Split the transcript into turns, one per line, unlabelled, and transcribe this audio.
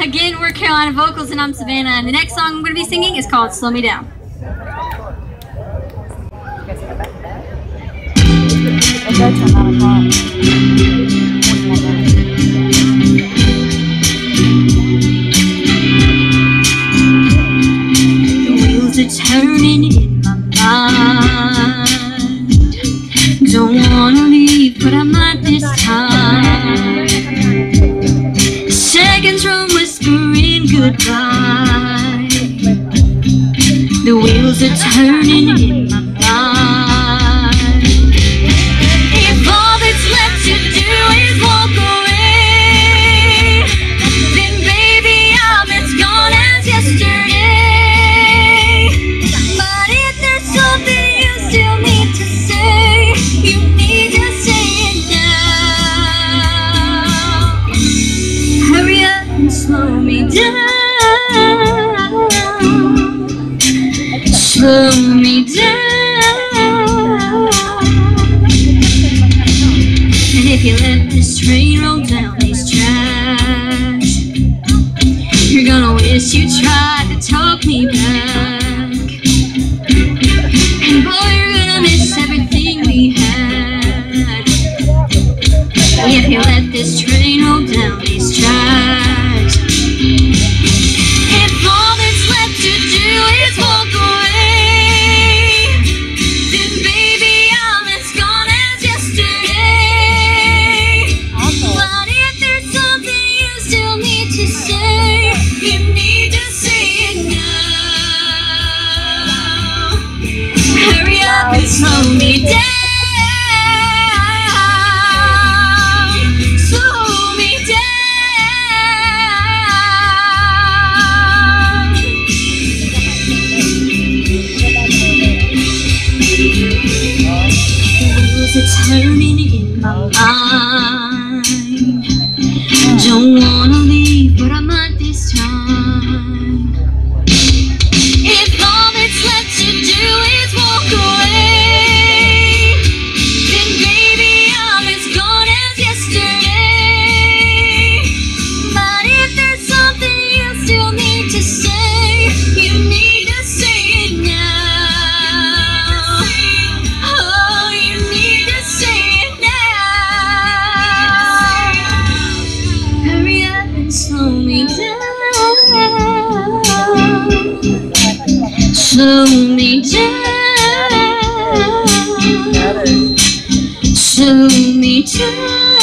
Again, we're Carolina Vocals and I'm Savannah. And the next song I'm going to be singing is called Slow Me Down. The wheels are turning in my mind. The wheels are turning in my mind. If all that's left to do is walk away, then baby I'm as gone as yesterday. But if there's something you still need to say, you need to say it now. Hurry up and slow me down. Slow me down. And if you let this train roll turning in my mind. Don't Slow me down. Slow me down.